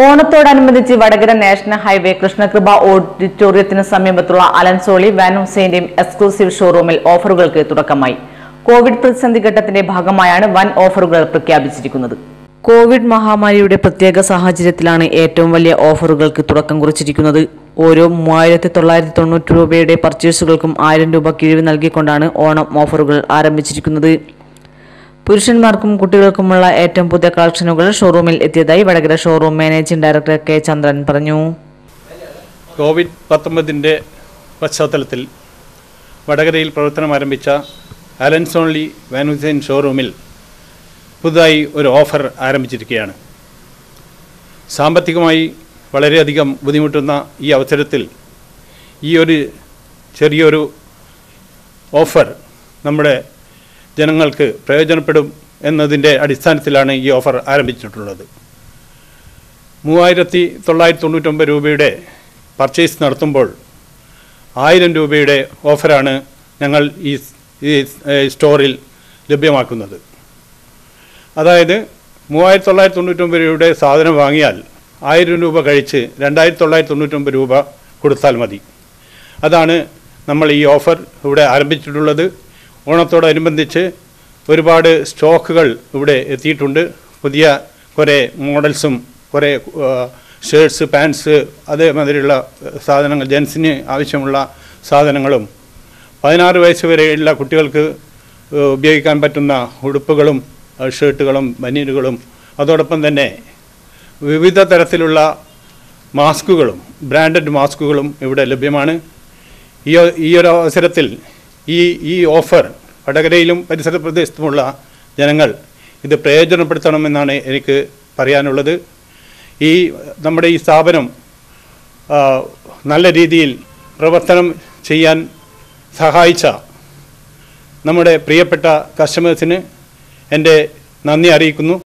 ഓണത്തോടനുബന്ധിച്ച് Vadakara national highway Krishnakripa ഓഡിറ്റോറിയത്തിന് സമീപത്തുള്ള അലൻസോളി വാൻ ഹുസൈന്റെയും എക്സ്ക്ലൂസീവ് ഷോറൂമിൽ ഓഫറുകൾക്ക് തുടക്കമായി. കോവിഡ് പ്രതിസന്ധി ഘട്ടത്തിന്റെ ഭാഗമായാണ് വൻ ഓഫറുകൾ പ്രഖ്യാപിച്ചിരിക്കുന്നത്. കോവിഡ് മഹാമാരിയുടെ പ്രത്യേക സാഹചര്യത്തിലാണ് ഏറ്റവും വലിയ ഓഫറുകൾക്ക് തുടക്കം കുറിച്ചിരിക്കുന്നത്. ഓരോ മൂവായിരത്തി തൊള്ളായിരത്തി തൊണ്ണൂറ്റി രൂപയുടെ പർച്ചേസുകൾക്കും ആയിരം രൂപ കിഴിവ് നൽകിക്കൊണ്ടാണ് ഓണം ഓഫറുകൾ ആരംഭിച്ചിരിക്കുന്നത്. പുരുഷന്മാർക്കും കുട്ടികൾക്കുമുള്ള ഏറ്റവും പുതിയ കളക്ഷനുകൾ ഷോറൂമിൽ എത്തിയതായി Vadakara showroom managing director K Chandran പറഞ്ഞു. കോവിഡ് പത്തൊമ്പതിന്റെ പശ്ചാത്തലത്തിൽ വടകരയിൽ പ്രവർത്തനം ആരംഭിച്ച അലൻസോൺലി വാനുസൈൻ ഷോറൂമിൽ പുതുതായി ഒരു ഓഫർ ആരംഭിച്ചിരിക്കുകയാണ്. സാമ്പത്തികമായി വളരെയധികം ബുദ്ധിമുട്ടുന്ന ഈ അവസരത്തിൽ ഈ ഒരു ചെറിയൊരു ഓഫർ നമ്മുടെ ജനങ്ങൾക്ക് പ്രയോജനപ്പെടും എന്നതിന്റെ അടിസ്ഥാനത്തിലാണ് ഈ ഓഫർ ആരംഭിച്ചിട്ടുള്ളത്. മൂവായിരത്തി തൊള്ളായിരത്തി തൊണ്ണൂറ്റൊമ്പത് രൂപയുടെ പർച്ചേസ് നടത്തുമ്പോൾ ആയിരം രൂപയുടെ ഓഫറാണ് ഞങ്ങൾ ഈ സ്റ്റോറിൽ ലഭ്യമാക്കുന്നത്. അതായത് മൂവായിരത്തി തൊള്ളായിരത്തി തൊണ്ണൂറ്റൊമ്പത് രൂപയുടെ സാധനം വാങ്ങിയാൽ ആയിരം രൂപ കഴിച്ച് രണ്ടായിരത്തി തൊള്ളായിരത്തി തൊണ്ണൂറ്റൊമ്പത് രൂപ കൊടുത്താൽ മതി. അതാണ് നമ്മൾ ഈ ഓഫർ ഇവിടെ ആരംഭിച്ചിട്ടുള്ളത്. ഓണത്തോടനുബന്ധിച്ച് ഒരുപാട് സ്റ്റോക്കുകൾ ഇവിടെ എത്തിയിട്ടുണ്ട്. പുതിയ കുറേ മോഡൽസും കുറേ ഷർട്ട്സ് പാൻസ് അതേമാതിരിയുള്ള സാധനങ്ങൾ ജെൻസിന് ആവശ്യമുള്ള സാധനങ്ങളും. പതിനാറ് വയസ്സ് വരെയുള്ള കുട്ടികൾക്ക് ഉപയോഗിക്കാൻ പറ്റുന്ന ഉടുപ്പുകളും ഷർട്ടുകളും ബനീനുകളും അതോടൊപ്പം തന്നെ വിവിധ തരത്തിലുള്ള മാസ്കുകളും ബ്രാൻഡഡ് മാസ്കുകളും ഇവിടെ ലഭ്യമാണ്. ഈ ഈ ഒരു അവസരത്തിൽ ഈ ഈ ഓഫർ വടകരയിലും പരിസര പ്രദേശത്തുമുള്ള ജനങ്ങൾ ഇത് പ്രയോജനപ്പെടുത്തണമെന്നാണ് എനിക്ക് പറയാനുള്ളത്. ഈ നമ്മുടെ ഈ സ്ഥാപനം നല്ല രീതിയിൽ പ്രവർത്തനം ചെയ്യാൻ സഹായിച്ച നമ്മുടെ പ്രിയപ്പെട്ട കസ്റ്റമേഴ്സിന് എന്റെ നന്ദി അറിയിക്കുന്നു.